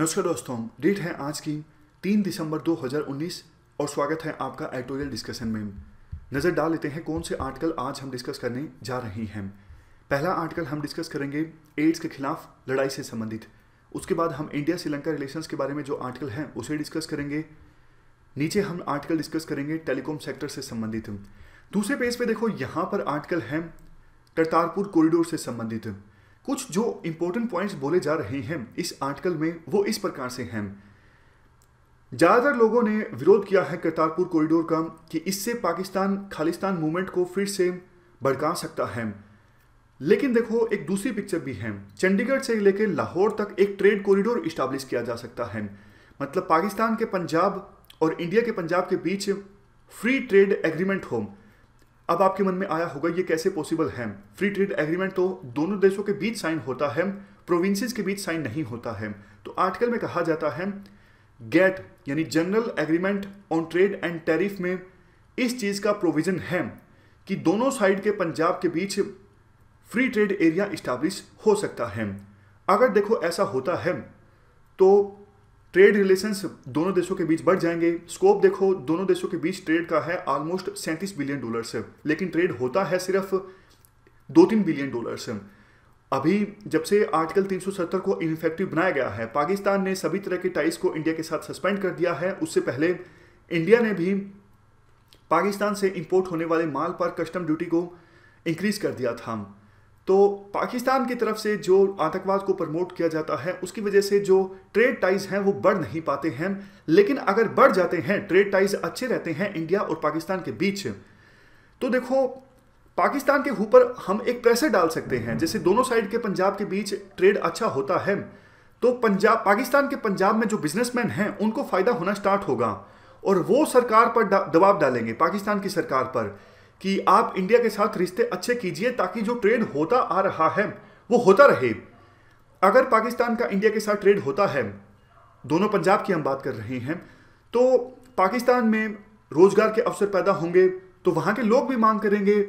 नमस्कार दोस्तों डेट है आज की तीन दिसंबर 2019 और स्वागत है आपका एडिटोरियल डिस्कशन में। नज़र डाल लेते हैं कौन से आर्टिकल आज हम डिस्कस करने जा रहे हैं। पहला आर्टिकल हम डिस्कस करेंगे एड्स के खिलाफ लड़ाई से संबंधित। उसके बाद हम इंडिया श्रीलंका रिलेशंस के बारे में जो आर्टिकल हैं, उसे डिस्कस करेंगे। नीचे हम आर्टिकल डिस्कस करेंगे टेलीकॉम सेक्टर से संबंधित। दूसरे पेज पे देखो, यहाँ पर आर्टिकल है, करतारपुर कॉरिडोर से संबंधित। कुछ जो इंपॉर्टेंट पॉइंट्स बोले जा रहे हैं इस आर्टिकल में, वो इस प्रकार से हैं। ज़्यादातर लोगों ने विरोध किया है करतारपुर कॉरिडोर का कि इससे पाकिस्तान, खालिस्तान मूवमेंट को फिर से भड़का सकता है। लेकिन देखो, एक दूसरी पिक्चर भी है। चंडीगढ़ से लेकर लाहौर तक एक ट्रेड कॉरिडोर इस्टाब्लिश किया जा सकता है। मतलब पाकिस्तान के पंजाब और इंडिया के पंजाब के बीच फ्री ट्रेड एग्रीमेंट हो। अब आपके मन में आया होगा, ये कैसे पॉसिबल है? फ्री ट्रेड एग्रीमेंट तो दोनों देशों के बीच साइन होता है प्रोविंसेस के बीच साइन नहीं होता है। तो आर्टिकल में कहा जाता है गेट यानी general agreement on trade and tariff में इस चीज़ का प्रोविज़न है कि दोनों साइड के पंजाब के बीच फ्री ट्रेड एरिया इस्टाब्लिश हो सकता है। अगर देखो ऐसा होता है तो ट्रेड रिलेशंस दोनों देशों के बीच बढ़ जाएँगे। स्कोप देखो, दोनों देशों के बीच ट्रेड का है ऑलमोस्ट सैंतीस बिलियन डॉलर से। लेकिन ट्रेड होता है सिर्फ़ दो तीन बिलियन डॉलर से। अभी जब से आर्टिकल 370 को इनफेक्टिव बनाया गया है, पाकिस्तान ने सभी तरह के टाइस को इंडिया के साथ सस्पेंड कर दिया है। उससे पहले इंडिया ने भी पाकिस्तान से इंपोर्ट होने वाले माल पर कस्टम ड्यूटी को इंक्रीज कर दिया था। तो पाकिस्तान की तरफ़ से जो आतंकवाद को प्रमोट किया जाता है, उसकी वजह से जो ट्रेड टाइज हैं, वो बढ़ नहीं पाते हैं। लेकिन अगर बढ़ जाते हैं ट्रेड टाइज अच्छे रहते हैं इंडिया और पाकिस्तान के बीच तो देखो, पाकिस्तान के ऊपर हम एक प्रेशर डाल सकते हैं। जैसे दोनों साइड के पंजाब के बीच ट्रेड अच्छा होता है तो पंजाब, पाकिस्तान के पंजाब में जो बिजनेसमैन हैं, उनको फ़ायदा होना स्टार्ट होगा। और वो सरकार पर दबाव डालेंगे, पाकिस्तान की सरकार पर। कि आप इंडिया के साथ रिश्ते अच्छे कीजिए ताकि जो ट्रेड होता आ रहा है, वो होता रहे। अगर पाकिस्तान का इंडिया के साथ ट्रेड होता है, दोनों पंजाब की हम बात कर रहे हैं तो पाकिस्तान में रोज़गार के अवसर पैदा होंगे तो वहाँ के लोग भी मांग करेंगे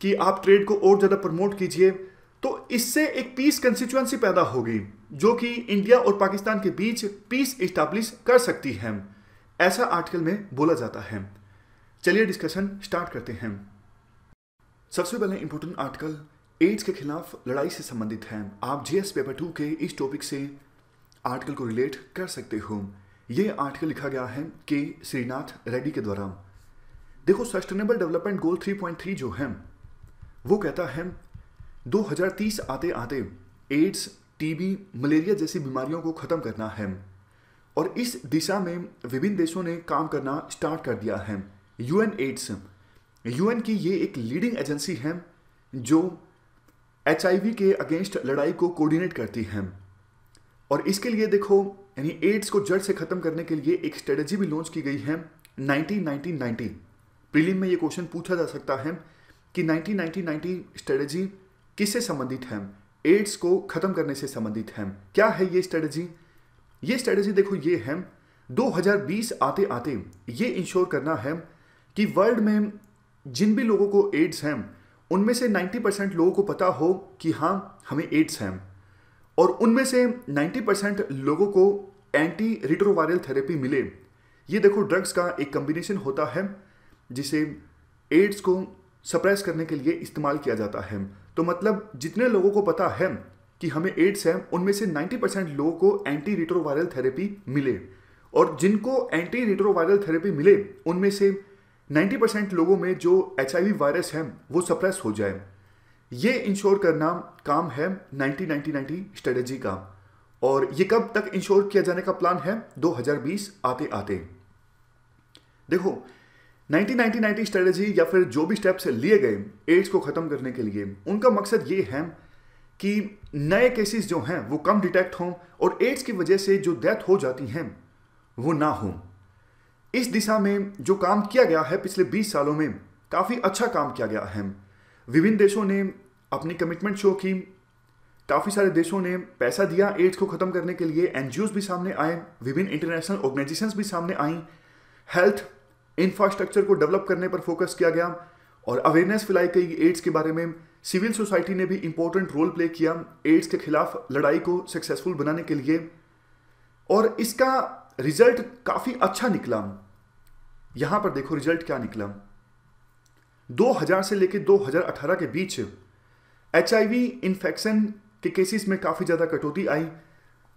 कि आप ट्रेड को और ज़्यादा प्रमोट कीजिए। तो इससे एक पीस कंस्टिट्यूंसी पैदा होगी, जो कि इंडिया और पाकिस्तान के बीच पीस इस्टेब्लिश कर सकती है। ऐसा आर्टिकल में बोला जाता है। चलिए डिस्कशन स्टार्ट करते हैं। सबसे पहले इंपॉर्टेंट आर्टिकल एड्स के खिलाफ लड़ाई से संबंधित है। आप जीएस पेपर टू के इस टॉपिक से आर्टिकल को रिलेट कर सकते हो। ये आर्टिकल लिखा गया है के श्रीनाथ रेड्डी के द्वारा। देखो सस्टेनेबल डेवलपमेंट गोल 3.3 जो है, वो कहता है 2030 आते आते एड्स टीबी मलेरिया जैसी बीमारियों को ख़त्म करना है। और इस दिशा में विभिन्न देशों ने काम करना स्टार्ट कर दिया है। यूएन एड्स यूएन की ये एक लीडिंग एजेंसी है, जो एचआईवी के अगेंस्ट लड़ाई को कोऑर्डिनेट करती है। और इसके लिए देखो, यानी एड्स को जड़ से खत्म करने के लिए एक स्ट्रेटजी भी लॉन्च की गई है 1990 प्रीलिम में ये क्वेश्चन पूछा जा सकता है कि 1990 स्ट्रेटजी किससे संबंधित है? एड्स को खत्म करने से संबंधित है। क्या है ये स्ट्रेटजी ये स्ट्रेटजी देखो, ये है 2020 आते आते ये इंश्योर करना है कि वर्ल्ड में जिन भी लोगों को एड्स हैं, उनमें से 90 परसेंट लोगों को पता हो कि हाँ हमें एड्स हैं। और उनमें से 90 परसेंट लोगों को एंटी रिट्रोवायरल थेरेपी मिले। ये देखो ड्रग्स का एक कम्बिनेशन होता है, जिसे एड्स को सप्रेस करने के लिए इस्तेमाल किया जाता है। तो मतलब जितने लोगों को पता है कि हमें एड्स है, उनमें से 90 परसेंट लोगों को एंटी रिट्रोवायरल थेरेपी मिले। और जिनको एंटी रिट्रोवायरल थेरेपी मिले, उनमें से 90 परसेंट लोगों में जो एचआईवी वायरस है, वो सप्रेस हो जाए। ये इंश्योर करना काम है 1990 स्ट्रेटजी का। और ये कब तक इंश्योर किया जाने का प्लान है? 2020 आते आते देखो 1990 स्ट्रेटजी या फिर जो भी स्टेप्स लिए गए एड्स को ख़त्म करने के लिए, उनका मकसद ये है कि नए केसेस जो हैं, वो कम डिटेक्ट हों और एड्स की वजह से जो डेथ हो जाती हैं, वो ना हों। इस दिशा में जो काम किया गया है पिछले 20 सालों में, काफ़ी अच्छा काम किया गया है। विभिन्न देशों ने अपनी कमिटमेंट शो की। काफ़ी सारे देशों ने पैसा दिया एड्स को ख़त्म करने के लिए। एन भी सामने आए, विभिन्न इंटरनेशनल ऑर्गेनाइजेशंस भी सामने आई। हेल्थ इंफ्रास्ट्रक्चर को डेवलप करने पर फोकस किया गया और अवेयरनेस फैलाई गई एड्स के बारे में। सिविल सोसाइटी ने भी इंपॉर्टेंट रोल प्ले किया एड्स के खिलाफ लड़ाई को सक्सेसफुल बनाने के लिए। और इसका रिज़ल्ट काफ़ी अच्छा निकला। यहाँ पर देखो रिज़ल्ट क्या निकला। 2000 से लेकर 2018 के बीच एच इन्फेक्शन के केसेस में काफ़ी ज़्यादा कटौती आई।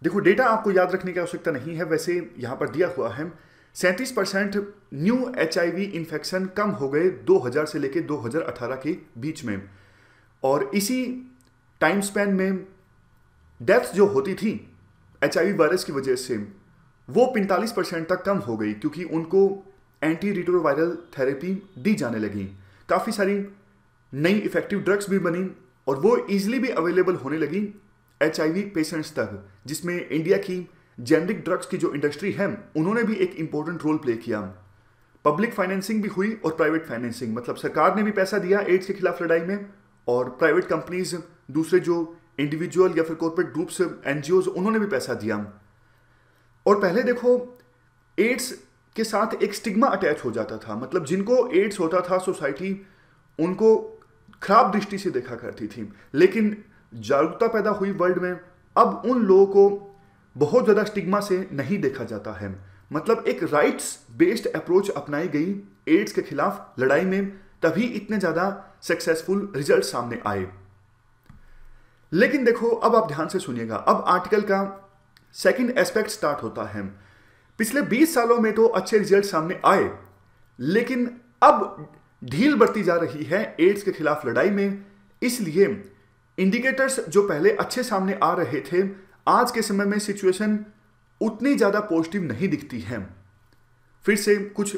देखो, डेटा आपको याद रखने की आवश्यकता नहीं है, वैसे यहाँ पर दिया हुआ है। सैंतीस परसेंट न्यू एच इन्फेक्शन कम हो गए 2000 से लेकर 2018 के बीच में। और इसी टाइम स्पैन में डेथ जो होती थी एचआईवी वायरस की वजह से, वो 45 परसेंट तक कम हो गई, क्योंकि उनको एंटी रिट्रोवायरल थेरेपी दी जाने लगी। काफ़ी सारी नई इफ़ेक्टिव ड्रग्स भी बनी और वो इजीली भी अवेलेबल होने लगी एचआईवी पेशेंट्स तक, जिसमें इंडिया की जेनरिक ड्रग्स की जो इंडस्ट्री है, उन्होंने भी एक इंपॉर्टेंट रोल प्ले किया। पब्लिक फाइनेंसिंग भी हुई और प्राइवेट फाइनेंसिंग मतलब सरकार ने भी पैसा दिया एड्स के खिलाफ लड़ाई में और प्राइवेट कंपनीज़ दूसरे जो इंडिविजुअल या फिर कॉर्पोरेट ग्रुप्स एनजीओ उन्होंने भी पैसा दिया। और पहले देखो एड्स के साथ एक स्टिग्मा अटैच हो जाता था। मतलब जिनको एड्स होता था सोसाइटी उनको खराब दृष्टि से देखा करती थी। लेकिन जागरूकता पैदा हुई वर्ल्ड में। अब उन लोगों को बहुत ज़्यादा स्टिग्मा से नहीं देखा जाता है। मतलब एक राइट्स बेस्ड अप्रोच अपनाई गई एड्स के खिलाफ लड़ाई में। तभी इतने ज़्यादा सक्सेसफुल रिज़ल्ट सामने आए। लेकिन देखो, अब आप ध्यान से सुनिएगा। अब आर्टिकल का सेकंड एस्पेक्ट स्टार्ट होता है। पिछले 20 सालों में तो अच्छे रिज़ल्ट सामने आए, लेकिन अब ढील बढ़ती जा रही है एड्स के खिलाफ लड़ाई में। इसलिए इंडिकेटर्स जो पहले अच्छे सामने आ रहे थे, आज के समय में सिचुएशन उतनी ज़्यादा पॉजिटिव नहीं दिखती है। फिर से कुछ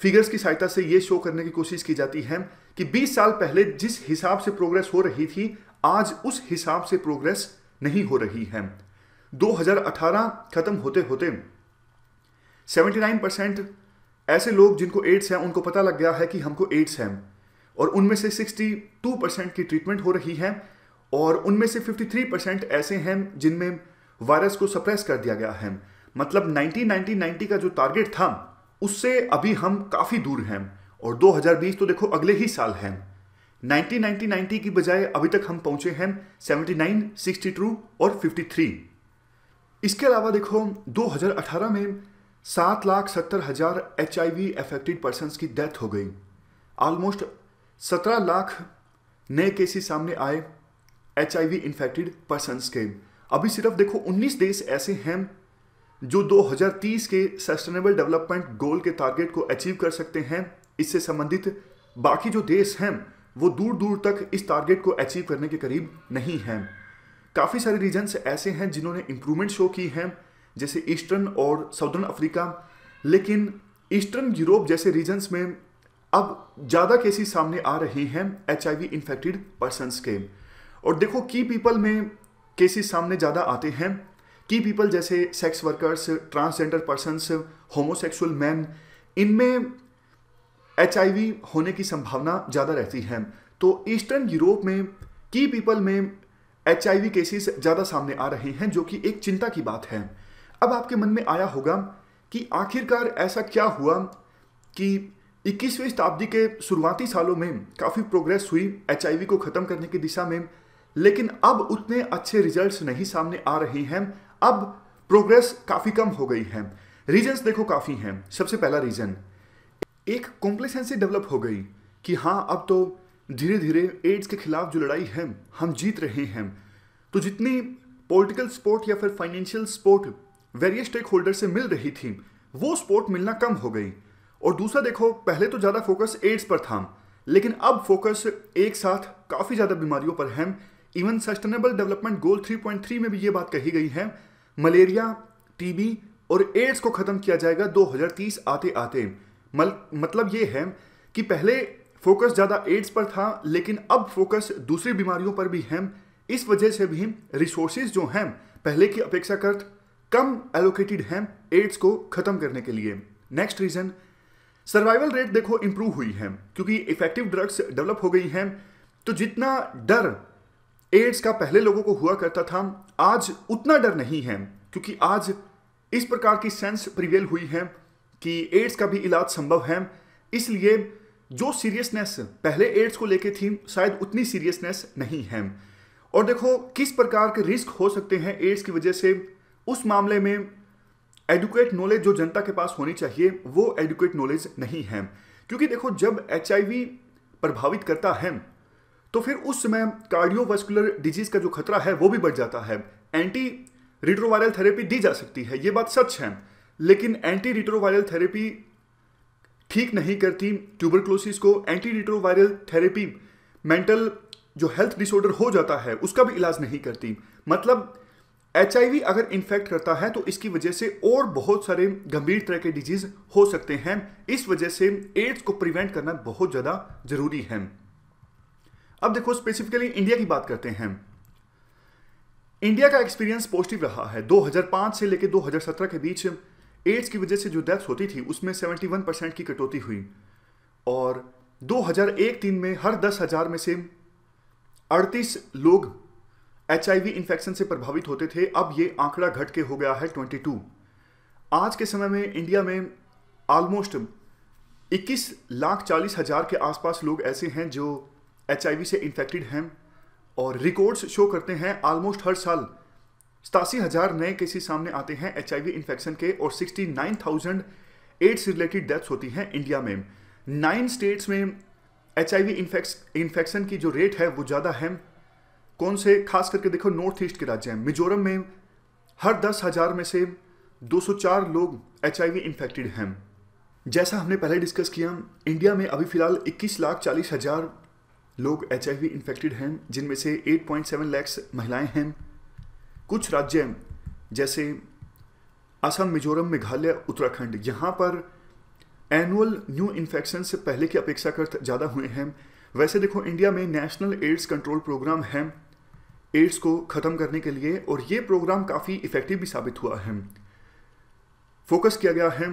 फिगर्स की सहायता से यह शो करने की कोशिश की जाती है कि 20 साल पहले जिस हिसाब से प्रोग्रेस हो रही थी, आज उस हिसाब से प्रोग्रेस नहीं हो रही है। 2018 खत्म होते होते 79 परसेंट ऐसे लोग जिनको एड्स है उनको पता लग गया है कि हमको एड्स है। और उनमें से 62 परसेंट की ट्रीटमेंट हो रही है और उनमें से 53 परसेंट ऐसे हैं जिनमें वायरस को सप्रेस कर दिया गया है। मतलब 1990 का जो टारगेट था उससे अभी हम काफ़ी दूर हैं। और 2020 तो देखो अगले ही साल है। 1990 की बजाय अभी तक हम पहुँचे हैं 79, 62 और 53 इसके अलावा देखो 2018 में सात लाख सत्तर हज़ार H I V affected person की डेथ हो गई। ऑलमोस्ट सत्रह लाख नए केसेस सामने आए H I V infected person के। अभी सिर्फ़ देखो 19 देश ऐसे हैं जो 2030 के सस्टेनेबल डेवलपमेंट गोल के टारगेट को अचीव कर सकते हैं। इससे संबंधित बाकी जो देश हैं, वो दूर दूर तक इस टारगेट को अचीव करने के करीब नहीं हैं। काफ़ी सारे रीजन्स ऐसे हैं जिन्होंने इम्प्रूवमेंट शो की है। जैसे ईस्टर्न और साउदर्न अफ्रीका, लेकिन ईस्टर्न यूरोप जैसे रीजन्स में अब ज़्यादा केसेस सामने आ रहे हैं H I V infected persons के। और देखो की पीपल में केसेस सामने ज़्यादा आते हैं। की पीपल जैसे sex workers transgender persons homosexual man इनमें एचआईवी होने की संभावना ज़्यादा रहती है। तो ईस्टर्न यूरोप में की पीपल में एच आई केसेस ज़्यादा सामने आ रहे हैं, जो कि एक चिंता की बात है। अब आपके मन में आया होगा कि आखिरकार ऐसा क्या हुआ कि 21वीं शताब्दी के शुरुआती सालों में काफ़ी प्रोग्रेस हुई एचआईवी को ख़त्म करने की दिशा में, लेकिन अब उतने अच्छे रिजल्ट्स नहीं सामने आ रहे हैं। अब प्रोग्रेस काफ़ी कम हो गई है। रीजंस देखो काफ़ी हैं। सबसे पहला रीज़न एक कॉम्प्लेसेंसी डेवलप हो गई कि हाँ अब तो धीरे धीरे एड्स के खिलाफ जो लड़ाई है, हम जीत रहे हैं। तो जितनी पॉलिटिकल सपोर्ट या फिर financial support various stakeholder से मिल रही थी। वो सपोर्ट मिलना कम हो गई। और दूसरा देखो पहले तो ज़्यादा फोकस एड्स पर था। लेकिन अब फोकस एक साथ काफ़ी ज़्यादा बीमारियों पर है। इवन सस्टेनेबल डेवलपमेंट गोल 3.3 में भी ये बात कही गई है। मलेरिया टीबी और एड्स को खत्म किया जाएगा 2030 आते आते मल, मतलब ये है कि पहले फोकस ज़्यादा एड्स पर था लेकिन अब फोकस दूसरी बीमारियों पर भी है। इस वजह से भी रिसोर्सेज जो हैं पहले की अपेक्षाकृत कम एलोकेटेड हैं एड्स को खत्म करने के लिए। नेक्स्ट रीजन सर्वाइवल रेट देखो इंप्रूव हुई है, क्योंकि इफ़ेक्टिव ड्रग्स डेवलप हो गई हैं। तो जितना डर एड्स का पहले लोगों को हुआ करता था, आज उतना डर नहीं है, क्योंकि आज इस प्रकार की सेंस प्रिवेल हुई है कि एड्स का भी इलाज संभव है। इसलिए जो सीरियसनेस पहले एड्स को लेके थी, शायद उतनी सीरियसनेस नहीं है। और देखो, किस प्रकार के रिस्क हो सकते हैं एड्स की वजह से? उस मामले में एडुकेट नॉलेज जो जनता के पास होनी चाहिए, वो एडुकेट नॉलेज नहीं है। क्योंकि देखो, जब एचआईवी प्रभावित करता है तो फिर उस समय कार्डियोवास्कुलर डिज़ीज़ का जो खतरा है, वो भी बढ़ जाता है। एंटी रिट्रोवायरल थेरेपी दी जा सकती है, ये बात सच है। लेकिन एंटी रिट्रोवायरल थेरेपी ठीक नहीं करती ट्यूबरक्लोसिस को एंटी रिट्रोवायरल थेरेपी मेंटल जो हेल्थ डिसऑर्डर हो जाता है, उसका भी इलाज नहीं करती। मतलब एचआईवी अगर इन्फेक्ट करता है तो इसकी वजह से और बहुत सारे गंभीर तरह के डिज़ीज़ हो सकते हैं। इस वजह से एड्स को प्रिवेंट करना बहुत ज़्यादा ज़रूरी है। अब देखो स्पेसिफिकली इंडिया की बात करते हैं। इंडिया का एक्सपीरियंस पॉजिटिव रहा है। 2005 से लेकर 2017 के बीच एड्स की वजह से जो डेथ्स होती थी, उसमें 71 परसेंट की कटौती हुई। और 2001-3 में हर दस हज़ार में से 38 लोग एचआईवी इन्फेक्शन से प्रभावित होते थे, अब ये आंकड़ा घट के हो गया है 22 आज के समय में इंडिया में ऑलमोस्ट 21 लाख चालीस हज़ार के आसपास लोग ऐसे हैं जो एचआईवी से इन्फेक्टेड हैं और रिकॉर्ड्स शो करते हैं ऑलमोस्ट हर साल सतासी हज़ार नए केसेस सामने आते हैं एचआईवी इन्फेक्शन के और sixty nine thousand AIDS related deaths होती हैं इंडिया में। नाइन स्टेट्स में एच आई इन्फेक्शन की जो रेट है वो ज़्यादा है। कौन से, खास करके देखो नॉर्थ ईस्ट के राज्य हैं। मिजोरम में हर दस हज़ार में से 204 लोग एच इन्फेक्टेड हैं। जैसा हमने पहले डिस्कस किया इंडिया में अभी फ़िलहाल इक्कीस लाख चालीस हज़ार लोग एच इन्फेक्टेड हैं, जिनमें से 8.7 लैक्स महिलाएँ हैं। कुछ राज्य, जैसे असम, मिजोरम, मेघालय, उत्तराखंड, यहाँ पर एनुअल न्यू इन्फेक्शन से पहले की अपेक्षा कर ज़्यादा हुए हैं। वैसे देखो इंडिया में नेशनल एड्स कंट्रोल प्रोग्राम है। एड्स को ख़त्म करने के लिए और ये प्रोग्राम काफ़ी इफ़ेक्टिव भी साबित हुआ है। फोकस किया गया है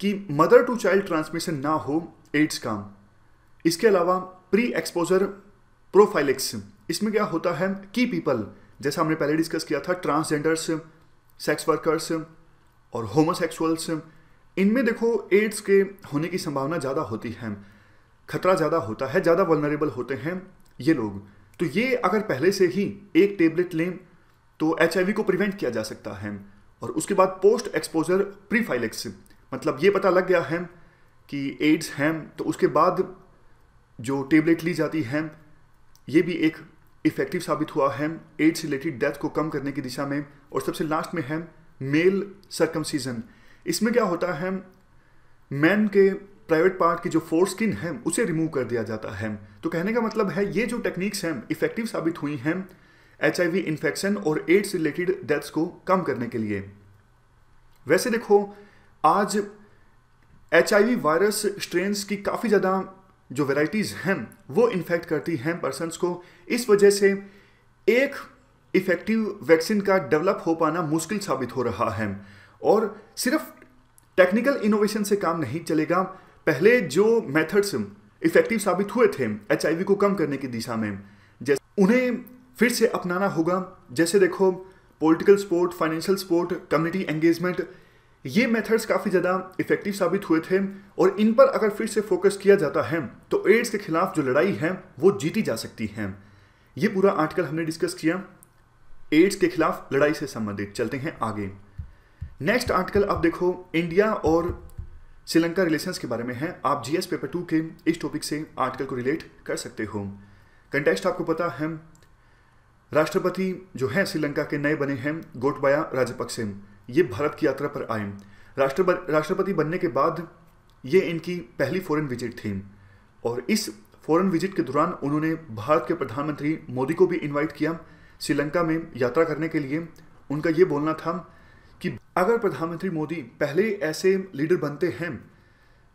कि मदर टू चाइल्ड ट्रांसमिशन ना हो एड्स का। इसके अलावा प्री एक्सपोजर प्रोफाइलिक्स, इसमें क्या होता है की पीपल, जैसा हमने पहले डिस्कस किया था, ट्रांसजेंडर्स, सेक्स वर्कर्स और होमोसेक्सुअल्स, इनमें देखो एड्स के होने की संभावना ज़्यादा होती है। खतरा ज़्यादा होता है, ज़्यादा वलनरेबल होते हैं ये लोग। तो ये अगर पहले से ही एक टेबलेट लें तो एच को प्रिवेंट किया जा सकता है। और उसके बाद पोस्ट एक्सपोजर प्रीफाइलेक्स मतलब ये पता लग गया है कि एड्स हैं तो उसके बाद जो टेबलेट ली जाती है, ये भी एक इफ़ेक्टिव साबित हुआ है एड्स रिलेटेड डेथ को कम करने की दिशा में। और सबसे लास्ट में है मेल सरकमसीजन इसमें क्या होता है मैन के प्राइवेट पार्ट की जो फोर स्किन है उसे रिमूव कर दिया जाता है तो कहने का मतलब है, ये जो टेक्निक्स हैं इफ़ेक्टिव साबित हुई हैं एच इन्फेक्शन और एड्स रिलेटेड डेथ्स को कम करने के लिए। वैसे देखो, आज एचआईवी वायरस स्ट्रेन्स की काफ़ी ज़्यादा जो वेराइटीज़ हैं, वो इन्फेक्ट करती हैं पर्सनस को। इस वजह से एक इफ़ेक्टिव वैक्सीन का डेवलप हो पाना मुश्किल साबित हो रहा है। और सिर्फ़ टेक्निकल इनोवेशन से काम नहीं चलेगा पहले जो मेथड्स इफ़ेक्टिव साबित हुए थे एचआईवी को कम करने की दिशा में, जैसे उन्हें फिर से अपनाना होगा, जैसे देखो political support financial support community engagement ये मेथड्स काफ़ी ज़्यादा इफ़ेक्टिव साबित हुए थे और इन पर अगर फिर से फोकस किया जाता है तो एड्स के खिलाफ जो लड़ाई है, वो जीती जा सकती है। ये पूरा आर्टिकल हमने डिस्कस किया। एड्स के खिलाफ लड़ाई से संबंधित, चलते हैं आगे। नेक्स्ट आर्टिकल अब देखो इंडिया और श्रीलंका रिलेशंस के बारे में है। आप जीएस पेपर टू के इस टॉपिक से आर्टिकल को रिलेट कर सकते हो। कंटेक्स्ट आपको पता है, राष्ट्रपति जो है श्रीलंका के नए बने हैं, गोटबाया राजपक्से ये भारत की यात्रा पर आए। राष्ट्रपति बनने के बाद ये इनकी पहली फॉरेन विज़िट थी। और इस फॉरेन विज़िट के दौरान उन्होंने भारत के प्रधानमंत्री मोदी को भी इनवाइट किया। श्रीलंका में यात्रा करने के लिए उनका ये बोलना था कि अगर प्रधानमंत्री मोदी पहले ऐसे लीडर बनते हैं,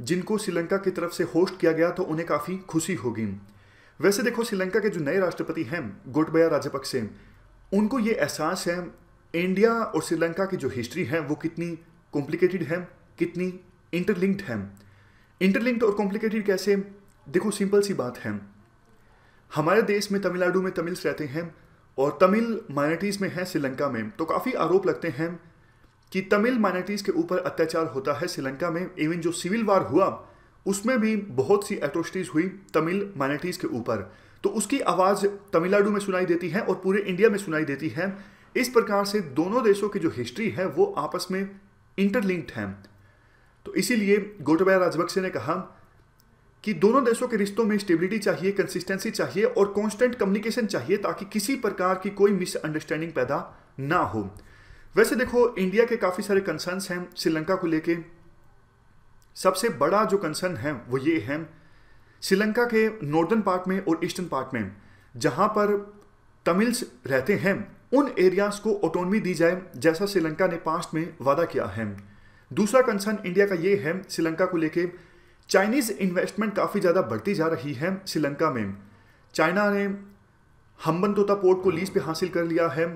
जिनको श्रीलंका की तरफ़ से होस्ट किया गया तो उन्हें काफ़ी खुशी होगी। वैसे देखो, श्रीलंका के जो नए राष्ट्रपति हैं, गोटबया राजपक्से उनको ये एहसास है, इंडिया और श्रीलंका की जो हिस्ट्री है, वो कितनी कॉम्प्लिकेटेड है, कितनी इंटरलिंक्ड है। इंटरलिंक्ड और कॉम्प्लिकेटेड कैसे? देखो सिंपल सी बात है। हमारे देश में तमिलनाडु में तमिल्स रहते हैं और तमिल माइनॉरिटीज़ में हैं श्रीलंका में तो काफ़ी आरोप लगते हैं कि तमिल माइनॉरिटीज़ के ऊपर अत्याचार होता है श्रीलंका में इवन जो सिविल वार हुआ, उसमें भी बहुत सी एट्रोसिटीज़ हुई तमिल माइनॉरिटीज़ के ऊपर। तो उसकी आवाज़ तमिलनाडु में सुनाई देती है और पूरे इंडिया में सुनाई देती है। इस प्रकार से दोनों देशों की जो हिस्ट्री है, वो आपस में इंटरलिंक्ड हैं। तो इसीलिए गोटबाया राजपक्षे ने कहा कि दोनों देशों के रिश्तों में स्टेबिलिटी चाहिए कंसिस्टेंसी चाहिए और कांस्टेंट कम्युनिकेशन चाहिए ताकि किसी प्रकार की कोई मिसअंडरस्टैंडिंग पैदा ना हो। वैसे देखो इंडिया के काफ़ी सारे कंसर्न्स हैं श्रीलंका को लेके। सबसे बड़ा जो कंसर्न है, वो ये है श्रीलंका के नॉर्दर्न पार्ट में और ईस्टर्न पार्ट में, जहाँ पर तमिल्स रहते हैं, उन एरियाज़ को ऑटोनमी दी जाए, जैसा श्रीलंका ने पास्ट में वादा किया है। दूसरा कंसर्न इंडिया का ये है, श्रीलंका को लेके चाइनीज़ इन्वेस्टमेंट काफ़ी ज़्यादा बढ़ती जा रही है श्रीलंका में। चाइना ने हम्बन तोता पोर्ट को लीज पे हासिल कर लिया है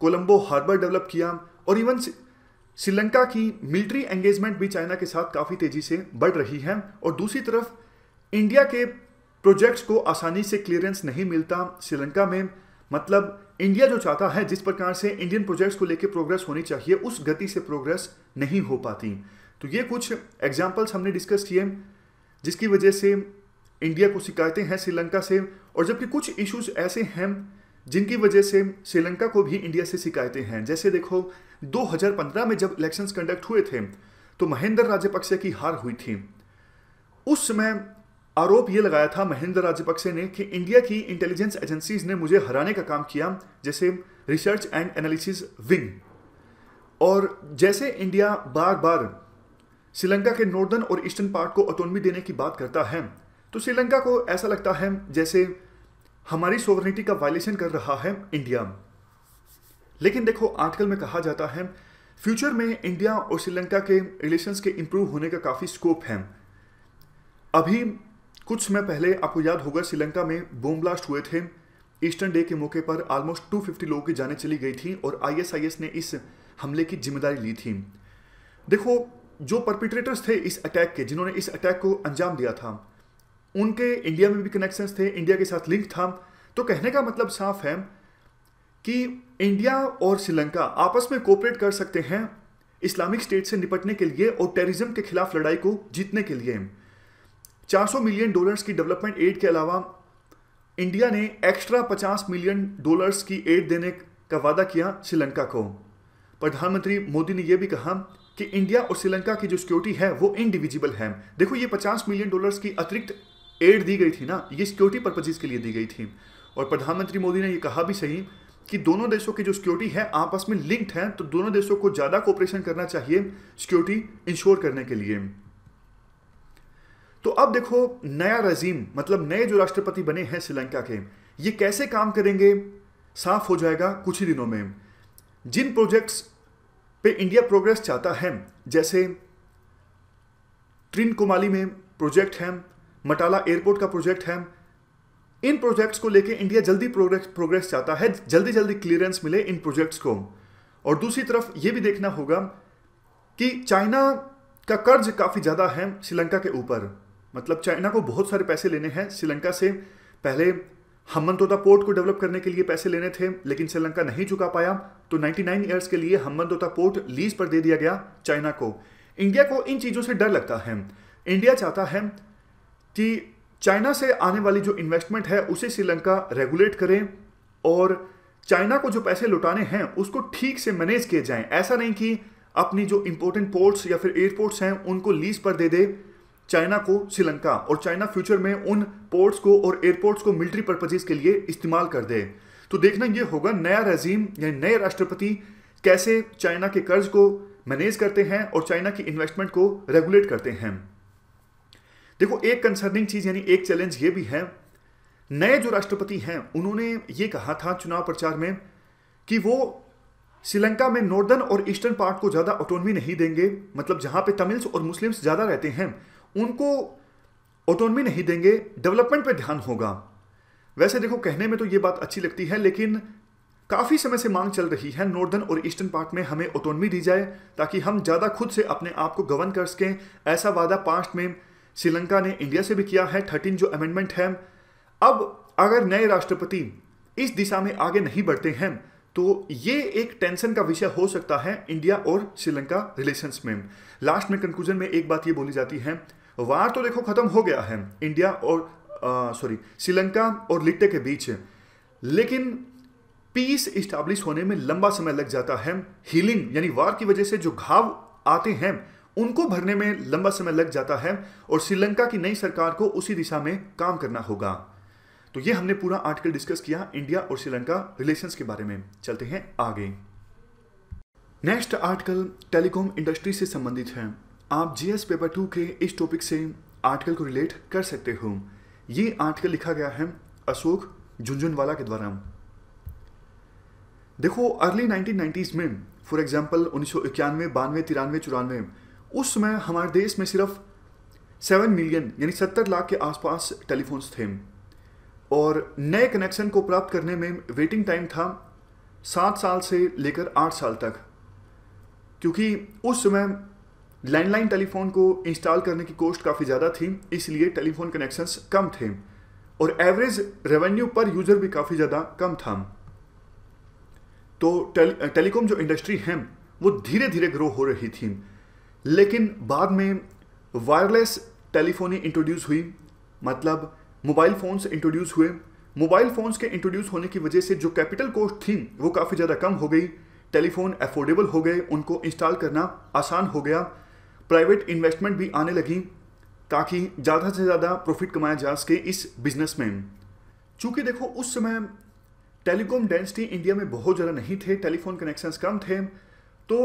कोलंबो हार्बर डेवलप किया और इवन श्रीलंका की मिलिट्री एंगेजमेंट भी चाइना के साथ काफ़ी तेज़ी से बढ़ रही है और दूसरी तरफ़, इंडिया के प्रोजेक्ट्स को आसानी से क्लियरेंस नहीं मिलता श्रीलंका में। मतलब इंडिया जो चाहता है, जिस प्रकार से इंडियन प्रोजेक्ट्स को लेकर प्रोग्रेस होनी चाहिए, उस गति से प्रोग्रेस नहीं हो पाती। तो ये कुछ एग्जाम्पल्स हमने डिस्कस किए, जिसकी वजह से इंडिया को शिकायतें हैं श्रीलंका से, और जबकि कुछ इश्यूज़ ऐसे हैं जिनकी वजह से श्रीलंका को भी इंडिया से शिकायतें हैं। जैसे देखो 2015 में जब इलेक्शंस कंडक्ट हुए थे तो महेंद्र राजपक्षे की हार हुई थी। उस समय आरोप ये लगाया था महेंद्र राजपक्षे ने कि इंडिया की इंटेलिजेंस एजेंसीज ने मुझे हराने का काम किया, जैसे रिसर्च एंड एनालिसिस विंग और जैसे इंडिया बार बार श्रीलंका के नॉर्दर्न और ईस्टर्न पार्ट को ऑटोनमी देने की बात करता है तो श्रीलंका को ऐसा लगता है जैसे हमारी सोवरिटी का वायलेशन कर रहा है इंडिया लेकिन देखो आर्टिकल में कहा जाता है फ्यूचर में इंडिया और श्रीलंका के रिलेशंस के इंप्रूव होने का काफ़ी स्कोप है। अभी कुछ समय पहले आपको याद होगा श्रीलंका में बोम ब्लास्ट हुए थे। ईस्टर्न डे के मौके पर ऑलमोस्ट 250 लोगों की जाने चली गई थी और आईएसआईएस ने इस हमले की ज़िम्मेदारी ली थी। देखो, जो परपिट्रेटर्स थे इस अटैक के, जिन्होंने इस अटैक को अंजाम दिया था उनके इंडिया में भी कनेक्शंस थे, इंडिया के साथ लिंक था। तो कहने का मतलब साफ़ है कि इंडिया और श्रीलंका आपस में कोऑपरेट कर सकते हैं इस्लामिक स्टेट से निपटने के लिए और टेररिज्म के खिलाफ लड़ाई को जीतने के लिए। 400 मिलियन डॉलर्स की डेवलपमेंट एड के अलावा इंडिया ने एक्स्ट्रा 50 मिलियन डॉलर्स की एड देने का वादा किया श्रीलंका को। प्रधानमंत्री मोदी ने यह भी कहा कि इंडिया और श्रीलंका की जो सिक्योरिटी है, वो इनडिविजिबल है। देखो, ये 50 मिलियन डॉलर्स की अतिरिक्त एड दी गई थी ना, ये सिक्योरिटी पर्पजेज के लिए दी गई थी। और प्रधानमंत्री मोदी ने ये कहा भी सही कि दोनों देशों की जो सिक्योरिटी है, आपस में लिंक्ड है तो दोनों देशों को ज़्यादा कोऑपरेशन करना चाहिए सिक्योरिटी इंश्योर करने के लिए। तो अब देखो, नया रजीम मतलब नए जो राष्ट्रपति बने हैं श्रीलंका के, ये कैसे काम करेंगे? साफ़ हो जाएगा कुछ ही दिनों में। जिन प्रोजेक्ट्स पे इंडिया प्रोग्रेस चाहता है, जैसे ट्रिन कुमाली में प्रोजेक्ट है मटाला एयरपोर्ट का प्रोजेक्ट है। इन प्रोजेक्ट्स को लेके इंडिया जल्दी प्रोग्रेस प्रोग्रेस चाहता है। जल्दी जल्दी क्लियरेंस मिले इन प्रोजेक्ट्स को। और दूसरी तरफ़ ये भी देखना होगा कि चाइना का कर्ज काफ़ी ज़्यादा है श्रीलंका के ऊपर। मतलब चाइना को बहुत सारे पैसे लेने हैं। श्रीलंका से पहले हमन तोता पोर्ट को डेवलप करने के लिए पैसे लेने थे, लेकिन श्रीलंका नहीं चुका पाया। तो 99 ईयर्स के लिए हमन तोता पोर्ट लीज पर दे दिया गया चाइना को। इंडिया को इन चीज़ों से डर लगता है। इंडिया चाहता है कि चाइना से आने वाली जो इन्वेस्टमेंट है, उसे श्रीलंका रेगुलेट करें और चाइना को जो पैसे लुटाने हैं, उसको ठीक से मैनेज किए जाएँ। ऐसा नहीं कि अपनी जो इंपॉर्टेंट पोर्ट्स या फिर एयरपोर्ट्स हैं, उनको लीज पर दे दे चाइना को श्रीलंका और चाइना फ्यूचर में उन पोर्ट्स को और एयरपोर्ट्स को मिलिट्री पर्पजेज के लिए इस्तेमाल कर दे। तो देखना यह होगा नया रजीम या नए राष्ट्रपति कैसे चाइना के कर्ज को मैनेज करते हैं और चाइना की इन्वेस्टमेंट को रेगुलेट करते हैं। देखो, एक कंसर्निंग चीज़, यानी एक चैलेंज ये भी है। नए जो राष्ट्रपति हैं, उन्होंने ये कहा था चुनाव प्रचार में कि वो श्रीलंका में नॉर्दर्न और ईस्टर्न पार्ट को ज़्यादा ऑटोनमी नहीं देंगे। मतलब जहाँ पे तमिल्स और मुस्लिम्स ज़्यादा रहते हैं, उनको ऑटोनमी नहीं देंगे। डेवलपमेंट पे ध्यान होगा। वैसे देखो, कहने में तो ये बात अच्छी लगती है, लेकिन काफ़ी समय से मांग चल रही है नॉर्दर्न और ईस्टर्न पार्ट में हमें ऑटोनमी दी जाए, ताकि हम ज़्यादा खुद से अपने आप को गवर्न कर सकें। ऐसा वादा पास्ट में श्रीलंका ने इंडिया से भी किया है थर्टीन जो अमेंडमेंट है। अब अगर नए राष्ट्रपति इस दिशा में आगे नहीं बढ़ते हैं तो ये एक टेंशन का विषय हो सकता है इंडिया और श्रीलंका रिलेशंस में। लास्ट में कंक्लूजन में एक बात ये बोली जाती है, वार तो देखो खत्म हो गया है, इंडिया और सॉरी श्रीलंका और लिट्टे के बीच। लेकिन पीस इस्टेब्लिश होने में लंबा समय लग जाता है। हीलिंग यानी वार की वजह से जो घाव आते हैं उनको भरने में लंबा समय लग जाता है और श्रीलंका की नई सरकार को उसी दिशा में काम करना होगा। तो ये हमने पूरा आर्टिकल डिस्कस किया इंडिया और श्रीलंका रिलेशंस के बारे में। चलते हैं आगे। नेक्स्ट आर्टिकल टेलीकॉम इंडस्ट्री से संबंधित है। आप जीएस पेपर टू के इस टॉपिक से आर्टिकल को रिलेट कर सकते हो। ये आर्टिकल लिखा गया है अशोक झुंझुनवाला के द्वारा। देखो अर्ली 1990s में फॉर एग्जांपल उन्नीस सौ इक्यानवे, बानवे, तिरानवे, चौरानवे उस समय हमारे देश में सिर्फ़ सेवन मिलियन यानी सत्तर लाख के आसपास टेलीफोन्स थे। और नए कनेक्शन को प्राप्त करने में वेटिंग टाइम था सात साल से लेकर आठ साल तक। क्योंकि उस समय लैंडलाइन टेलीफोन को इंस्टॉल करने की कॉस्ट काफ़ी ज़्यादा थी इसलिए टेलीफोन कनेक्शंस कम थे और एवरेज रेवेन्यू पर यूज़र भी काफ़ी ज़्यादा कम था। तो टेली, टेलीकॉम जो इंडस्ट्री है वो धीरे धीरे ग्रो हो रही थी। लेकिन बाद में वायरलेस टेलीफोनी इंट्रोड्यूस हुई मतलब मोबाइल फ़ोन्स इंट्रोड्यूस हुए। मोबाइल फ़ोन्स के इंट्रोड्यूस होने की वजह से जो कैपिटल कॉस्ट थी, वो काफ़ी ज़्यादा कम हो गई। टेलीफोन अफोर्डेबल हो गए, उनको इंस्टॉल करना आसान हो गया। प्राइवेट इन्वेस्टमेंट भी आने लगी, ताकि ज़्यादा से ज़्यादा प्रॉफिट कमाया जा सके इस बिज़नेस में। चूँकि देखो, उस समय टेलीकॉम डेंसिटी इंडिया में बहुत ज़्यादा नहीं थे टेलीफोन कनेक्शंस कम थे तो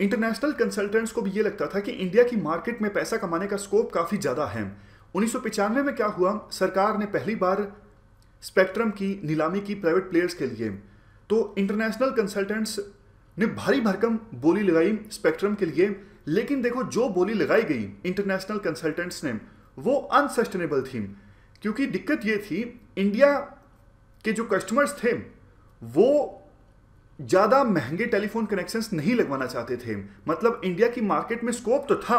इंटरनेशनल कंसल्टेंट्स को भी ये लगता था कि इंडिया की मार्केट में पैसा कमाने का स्कोप काफ़ी ज़्यादा है। उन्नीस में क्या हुआ? सरकार ने पहली बार स्पेक्ट्रम की नीलामी की प्राइवेट प्लेयर्स के लिए। तो इंटरनेशनल कंसल्टेंट्स ने भारी भरकम बोली लगाई स्पेक्ट्रम के लिए। लेकिन देखो, जो बोली लगाई गई इंटरनेशनल कंसल्टेंट्स ने, वो अनसस्टेनेबल थी। क्योंकि दिक्कत ये थी इंडिया के जो कस्टमर्स थे, वो ज़्यादा महँगे टेलीफोन कनेक्शंस नहीं लगवाना चाहते थे। मतलब इंडिया की मार्केट में स्कोप तो था,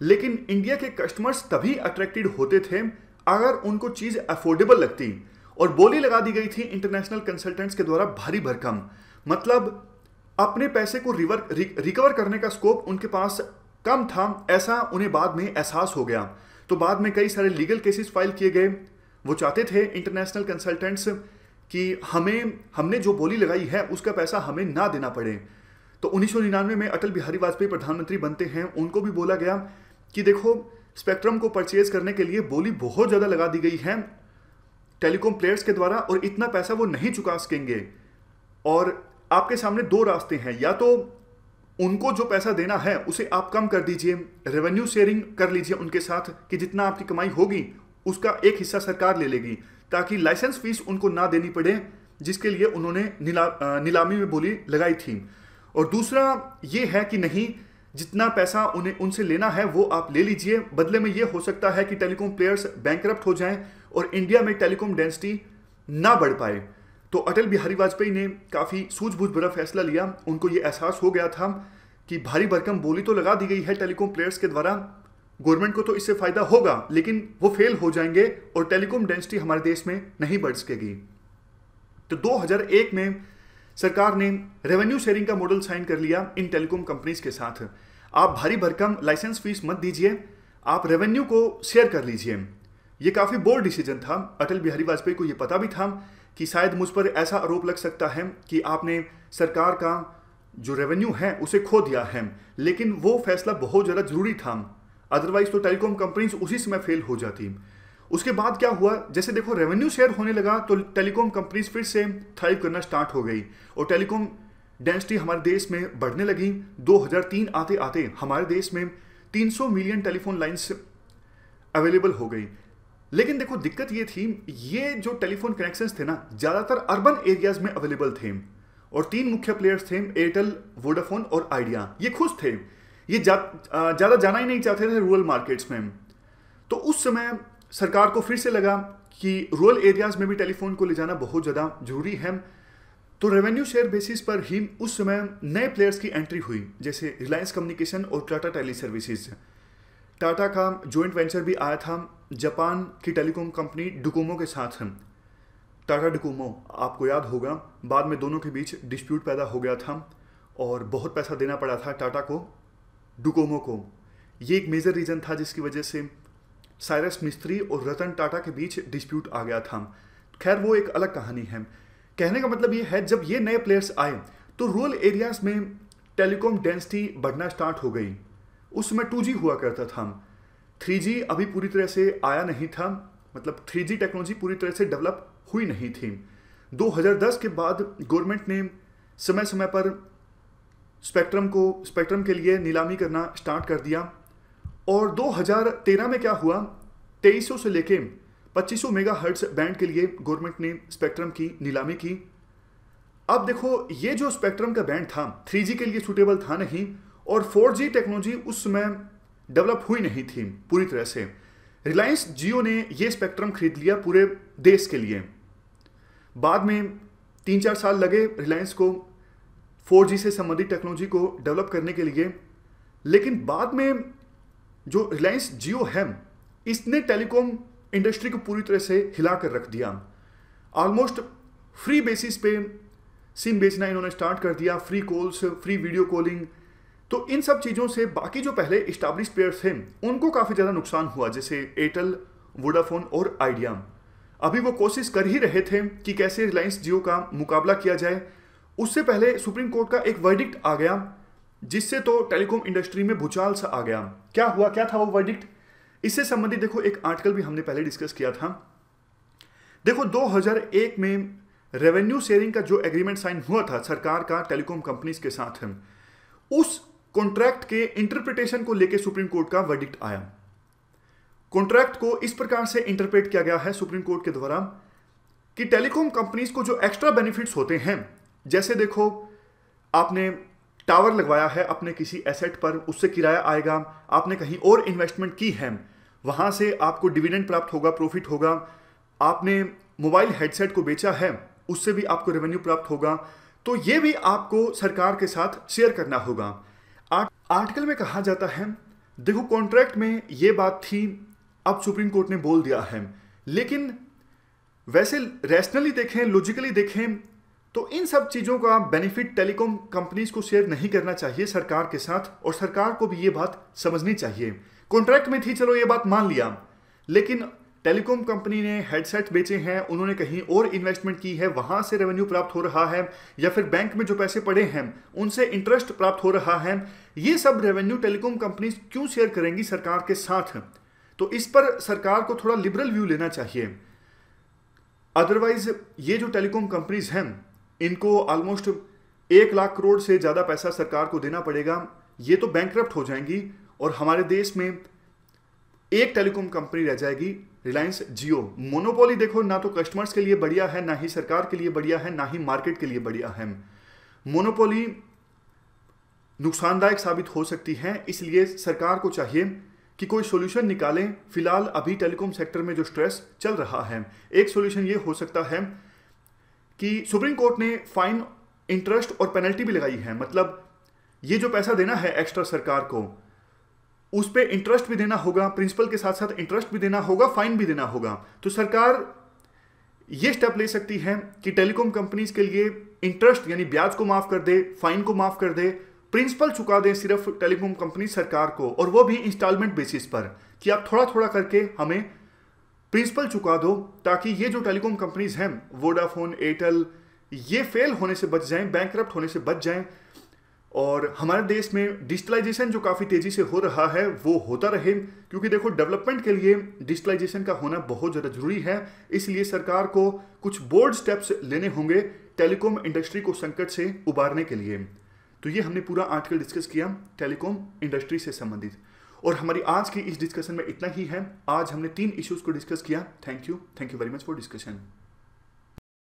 लेकिन इंडिया के कस्टमर्स तभी अट्रैक्टेड होते थे अगर उनको चीज़ अफोर्डेबल लगती। और बोली लगा दी गई थी इंटरनेशनल कंसल्टेंट्स के द्वारा भारी भरकम। मतलब अपने पैसे को रिवर रिकवर करने का स्कोप उनके पास कम था, ऐसा उन्हें बाद में एहसास हो गया। तो बाद में कई सारे लीगल केसेस फ़ाइल किए गए। वो चाहते थे इंटरनेशनल कंसल्टेंट्स कि हमें, हमने जो बोली लगाई है, उसका पैसा हमें ना देना पड़े। तो उन्नीस सौ निन्यानवे में अटल बिहारी वाजपेयी प्रधानमंत्री बनते हैं। उनको भी बोला गया कि देखो, स्पेक्ट्रम को परचेज करने के लिए बोली बहुत ज़्यादा लगा दी गई है टेलीकॉम प्लेयर्स के द्वारा और इतना पैसा वो नहीं चुका सकेंगे। और आपके सामने दो रास्ते हैं। या तो उनको जो पैसा देना है, उसे आप कम कर दीजिए, रेवेन्यू शेयरिंग कर लीजिए उनके साथ कि जितना आपकी कमाई होगी उसका एक हिस्सा सरकार ले लेगी, ताकि लाइसेंस फ़ीस उनको ना देनी पड़े, जिसके लिए उन्होंने नीला नीलामी में बोली लगाई थी। और दूसरा ये है कि नहीं, जितना पैसा उन्हें, उनसे लेना है, वो आप ले लीजिए। बदले में ये हो सकता है कि टेलीकॉम प्लेयर्स बैंक हो जाएँ और इंडिया में टेलीकॉम डेंसिटी ना बढ़ पाए। तो अटल बिहारी वाजपेयी ने काफ़ी सूझबूझ भरा फैसला लिया। उनको ये एहसास हो गया था कि भारी भरकम बोली तो लगा दी गई है टेलीकॉम प्लेयर्स के द्वारा। गवर्नमेंट को तो इससे फ़ायदा होगा, लेकिन वो फेल हो जाएँगे और टेलीकॉम डेंसिटी हमारे देश में नहीं बढ़ सकेगी। तो 2001 में सरकार ने रेवेन्यू शेयरिंग का मॉडल साइन कर लिया इन टेलीकॉम कंपनीज़ के साथ। आप भारी भरकम लाइसेंस फ़ीस मत दीजिए, आप रेवेन्यू को शेयर कर लीजिए। ये काफ़ी बोल्ड डिसीज़न था। अटल बिहारी वाजपेयी को ये पता भी था कि शायद मुझ पर ऐसा आरोप लग सकता है कि आपने सरकार का जो रेवेन्यू है, उसे खो दिया है। लेकिन वो फैसला बहुत ज़्यादा ज़रूरी था। अदरवाइज़ तो टेलीकॉम कंपनीज़ उसी समय फेल हो जाती उसके बाद क्या हुआ? जैसे देखो रेवेन्यू शेयर होने लगा तो टेलीकॉम कंपनीज़ फिर से थ्राइव करना स्टार्ट हो गई। और टेलीकॉम डेंसिटी हमारे देश में बढ़ने लगी। 2003 आते आते हमारे देश में 300 मिलियन टेलीफोन लाइंस अवेलेबल हो गई। लेकिन देखो, दिक्कत ये थी, ये जो टेलीफोन कनेक्शंस थे ना, ज़्यादातर अर्बन एरियाज़ में अवेलेबल थे। और तीन मुख्य प्लेयर्स थे एयरटेल वोडाफोन और आइडिया ये खुश थे। ये ज़्यादा जा, जाना ही नहीं चाहते थे रूरल मार्केट्स में। तो उस समय सरकार को फिर से लगा कि रूरल एरियाज़ में भी टेलीफोन को ले जाना बहुत ज़्यादा ज़रूरी है। तो रेवेन्यू शेयर बेसिस पर ही उस समय नए प्लेयर्स की एंट्री हुई जैसे रिलायंस कम्युनिकेशन और टाटा टेली सर्विसेज़ टाटा का जॉइंट वेंचर भी आया था जापान की टेलीकॉम कंपनी डुकोमो के साथ। टाटा डुकोमो आपको याद होगा बाद में दोनों के बीच डिस्प्यूट पैदा हो गया था और बहुत पैसा देना पड़ा था टाटा को। डुकोमो को ये एक मेजर रीज़न था जिसकी वजह से साइरस मिस्त्री और रतन टाटा के बीच डिस्प्यूट आ गया था। खैर, वो एक अलग कहानी है। कहने का मतलब ये है, जब ये नए प्लेयर्स आए तो रूरल एरियाज़ में टेलीकॉम डेंसिटी बढ़ना स्टार्ट हो गई। उस समय टू हुआ करता था। थ्री अभी पूरी तरह से आया नहीं था। मतलब थ्री टेक्नोलॉजी पूरी तरह से डेवलप हुई नहीं थी। 2010 के बाद गवर्नमेंट ने समय समय पर स्पेक्ट्रम को, स्पेक्ट्रम के लिए नीलामी करना स्टार्ट कर दिया। और 2013 में क्या हुआ? 2300 से लेके 2500 मेगा हर्ट्स बैंड के लिए गवर्नमेंट ने स्पेक्ट्रम की नीलामी की। अब देखो, ये जो स्पेक्ट्रम का बैंड था 3G के लिए सुटेबल था नहीं, और 4G टेक्नोलॉजी उस समय डेवलप हुई नहीं थी पूरी तरह से। रिलायंस जियो ने ये स्पेक्ट्रम खरीद लिया पूरे देश के लिए। बाद में तीन चार साल लगे रिलायंस को 4G से संबंधित टेक्नोलॉजी को डेवलप करने के लिए। लेकिन बाद में जो रिलायंस जियो है इसने टेलीकॉम इंडस्ट्री को पूरी तरह से हिला कर रख दिया। ऑलमोस्ट फ्री बेसिस पे सिम बेचना इन्होंने स्टार्ट कर दिया free calls free video calling तो इन सब चीज़ों से बाकी जो पहले इस्टाब्लिश प्लेयर्स थे, उनको काफ़ी ज़्यादा नुकसान हुआ, जैसे एयरटेल वोडाफोन और आइडिया अभी वो कोशिश कर ही रहे थे कि कैसे रिलायंस जियो का मुकाबला किया जाए उससे पहले सुप्रीम कोर्ट का एक वर्डिक्ट आ गया, जिससे तो टेलीकॉम इंडस्ट्री में भूचाल सा आ गया। क्या हुआ? क्या था वो वर्डिक्ट इससे संबंधित देखो, एक आर्टिकल भी हमने पहले डिस्कस किया था। देखो 2001 में रेवेन्यू शेयरिंग का जो एग्रीमेंट साइन हुआ था, सरकार का टेलीकॉम कंपनीज़ के साथ, उस कॉन्ट्रैक्ट के इंटरप्रिटेशन को लेकर सुप्रीम कोर्ट का वर्डिक्ट आया। कॉन्ट्रैक्ट को इस प्रकार से इंटरप्रेट किया गया है सुप्रीम कोर्ट के द्वारा कि टेलीकॉम कंपनीज़ को जो एक्स्ट्रा बेनिफिट्स होते हैं जैसे देखो, आपने टावर लगवाया है अपने किसी एसेट पर, उससे किराया आएगा, आपने कहीं और इन्वेस्टमेंट की है, वहाँ से आपको डिविडेंड प्राप्त होगा प्रॉफिट होगा, आपने मोबाइल हेडसेट को बेचा है, उससे भी आपको रेवेन्यू प्राप्त होगा तो ये भी आपको सरकार के साथ शेयर करना होगा। आर्टिकल में कहा जाता है, देखो कॉन्ट्रैक्ट में ये बात थी, अब सुप्रीम कोर्ट ने बोल दिया है, लेकिन वैसे रैशनली देखें लॉजिकली देखें तो इन सब चीज़ों का बेनिफिट टेलीकॉम कंपनीज़ को शेयर नहीं करना चाहिए सरकार के साथ, और सरकार को भी ये बात समझनी चाहिए। कॉन्ट्रैक्ट में थी, चलो ये बात मान लिया। लेकिन टेलीकॉम कंपनी ने हेडसेट बेचे हैं, उन्होंने कहीं और इन्वेस्टमेंट की है, वहाँ से रेवेन्यू प्राप्त हो रहा है, या फिर बैंक में जो पैसे पड़े हैं, उनसे इंटरेस्ट प्राप्त हो रहा है, ये सब रेवेन्यू टेलीकॉम कंपनीज़ क्यों शेयर करेंगी सरकार के साथ? तो इस पर सरकार को थोड़ा लिबरल व्यू लेना चाहिए। अदरवाइज़ ये जो टेलीकॉम कंपनीज़ हैं इनको ऑलमोस्ट एक लाख करोड़ से ज़्यादा पैसा सरकार को देना पड़ेगा। ये तो बैंक हो जाएँगी और हमारे देश में एक टेलीकॉम कंपनी रह जाएगी रिलायंस जियो मोनोपोली देखो, ना तो कस्टमर्स के लिए बढ़िया है, ना ही सरकार के लिए बढ़िया है, ना ही मार्केट के लिए बढ़िया है। मोनोपोली नुकसानदायक साबित हो सकती है, इसलिए सरकार को चाहिए कि कोई सॉल्यूशन निकालें। फ़िलहाल अभी टेलीकॉम सेक्टर में जो स्ट्रेस चल रहा है, एक सॉल्यूशन ये हो सकता है कि सुप्रीम कोर्ट ने फाइन, इंटरेस्ट और पेनल्टी भी लगाई है। मतलब ये जो पैसा देना है एक्स्ट्रा सरकार को, उस पर इंटरेस्ट भी देना होगा, प्रिंसिपल के साथ साथ इंटरेस्ट भी देना होगा, फाइन भी देना होगा। तो सरकार ये स्टेप ले सकती है कि टेलीकॉम कंपनीज़ के लिए इंटरेस्ट यानी ब्याज को माफ़ कर दे, फाइन को माफ़ कर दे, प्रिंसिपल चुका दें सिर्फ़ टेलीकॉम कंपनी सरकार को, और वो भी इंस्टॉलमेंट बेसिस पर, कि आप थोड़ा थोड़ा करके हमें प्रिंसिपल चुका दो ताकि ये जो टेलीकॉम कंपनीज़ हैं वोडाफोन एयरटेल ये फेल होने से बच जाएँ बैंक होने से बच जाएँ। और हमारे देश में डिजिटलाइजेशन जो काफ़ी तेज़ी से हो रहा है, वो होता रहे, क्योंकि देखो डेवलपमेंट के लिए डिजिटलाइजेशन का होना बहुत ज़्यादा ज़रूरी है। इसलिए सरकार को कुछ बोल्ड स्टेप्स लेने होंगे टेलीकॉम इंडस्ट्री को संकट से उबारने के लिए। तो ये हमने पूरा आर्टिकल डिस्कस किया टेलीकॉम इंडस्ट्री से संबंधित। और हमारी आज की इस डिस्कशन में इतना ही है। आज हमने तीन इश्यूज़ को डिस्कस किया। Thank you thank you very much for discussion